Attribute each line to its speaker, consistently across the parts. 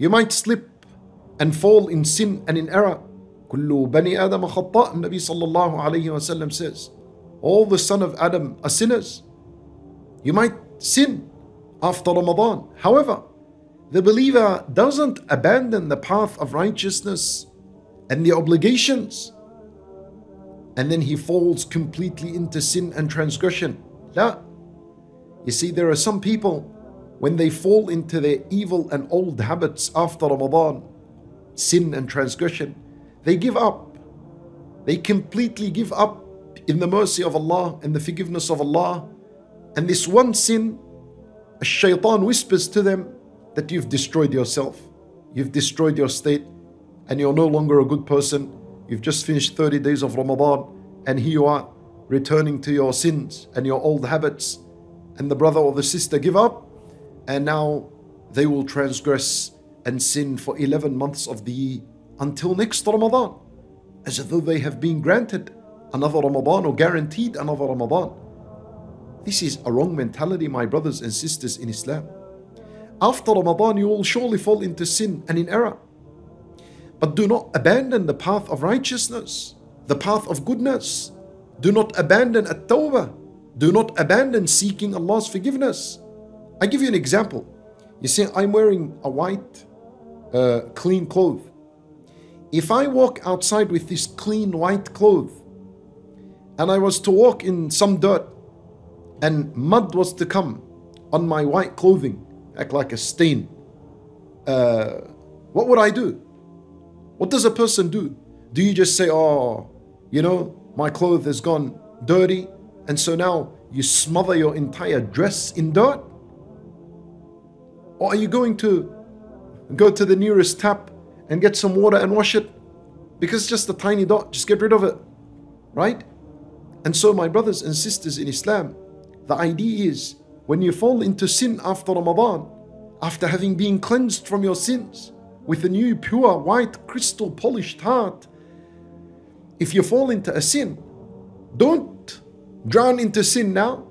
Speaker 1: You might slip and fall in sin and in error. كل بني آدم خطاء Nabi sallallahu alayhi wasallam says. All the son of Adam are sinners. You might sin after Ramadan. However, the believer doesn't abandon the path of righteousness and the obligations and then he falls completely into sin and transgression. La. You see, there are some people when they fall into their evil and old habits after Ramadan, sin and transgression, they give up. They completely give up in the mercy of Allah and the forgiveness of Allah. And this one sin, a shaitan whispers to them that you've destroyed yourself, you've destroyed your state, and you're no longer a good person. You've just finished 30 days of Ramadan, and here you are returning to your sins and your old habits. And the brother or the sister give up, and now they will transgress and sin for 11 months of the year until next Ramadan, as though they have been granted another Ramadan or guaranteed another Ramadan. This is a wrong mentality, my brothers and sisters in Islam. After Ramadan, you will surely fall into sin and in error. But do not abandon the path of righteousness, the path of goodness. Do not abandon at tawbah. Do not abandon seeking Allah's forgiveness. I give you an example. You see, I'm wearing a white, uh, clean cloth. If I walk outside with this clean white cloth and I was to walk in some dirt and mud was to come on my white clothing, act like a stain, uh, what would I do? What does a person do? Do you just say, oh, you know, my clothes has gone dirty, and so now you smother your entire dress in dirt? Or are you going to go to the nearest tap and get some water and wash it? Because it's just a tiny dot, just get rid of it. Right? And so, my brothers and sisters in Islam, the idea is when you fall into sin after Ramadan, after having been cleansed from your sins with a new, pure, white, crystal polished heart, if you fall into a sin, don't drown into sin now.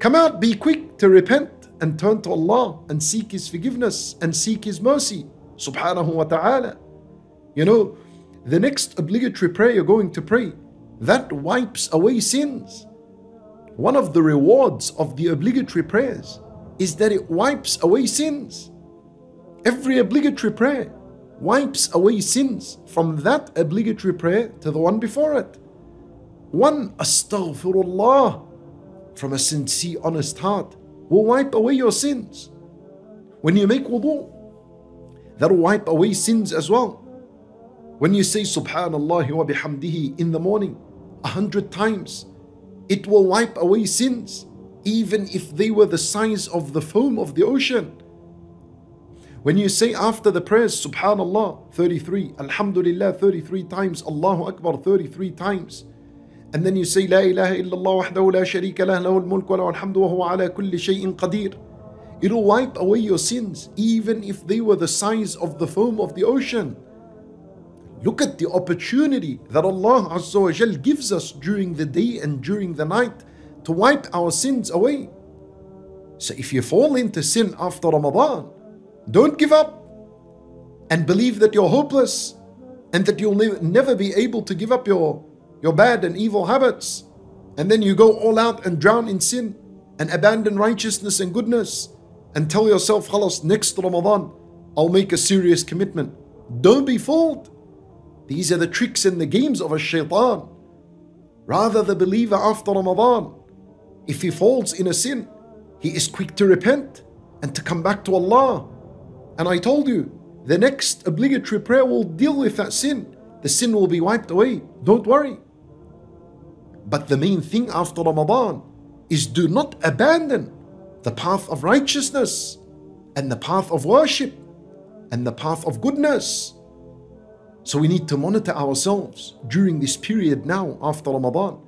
Speaker 1: Come out, be quick to repent and turn to Allah and seek His forgiveness and seek His mercy. Subhanahu wa ta'ala. You know, the next obligatory prayer you're going to pray, that wipes away sins. One of the rewards of the obligatory prayers is that it wipes away sins. Every obligatory prayer wipes away sins from that obligatory prayer to the one before it. One astaghfirullah from a sincere, honest heart will wipe away your sins. When you make wudu, that'll wipe away sins as well. When you say Subhanallah wa bihamdihi in the morning a hundred times, it will wipe away sins, even if they were the size of the foam of the ocean. When you say after the prayers, Subhanallah 33, Alhamdulillah 33 times, Allahu Akbar 33 times, and then you say, La ilaha illallah wahdahu la sharika lah lahul mulk wa al-hamdu wa huwa ala kulli shay'in qadir. It'll wipe away your sins, even if they were the size of the foam of the ocean. Look at the opportunity that Allah Azza wa Jal gives us during the day and during the night to wipe our sins away. So if you fall into sin after Ramadan, don't give up and believe that you're hopeless and that you'll never be able to give up your your bad and evil habits. And then you go all out and drown in sin and abandon righteousness and goodness and tell yourself, Khalas, next Ramadan, I'll make a serious commitment. Don't be fooled. These are the tricks and the games of a shaitan. Rather, the believer after Ramadan, if he falls in a sin, he is quick to repent and to come back to Allah. And I told you, the next obligatory prayer will deal with that sin. The sin will be wiped away. Don't worry. But the main thing after Ramadan is do not abandon the path of righteousness and the path of worship and the path of goodness. So we need to monitor ourselves during this period now after Ramadan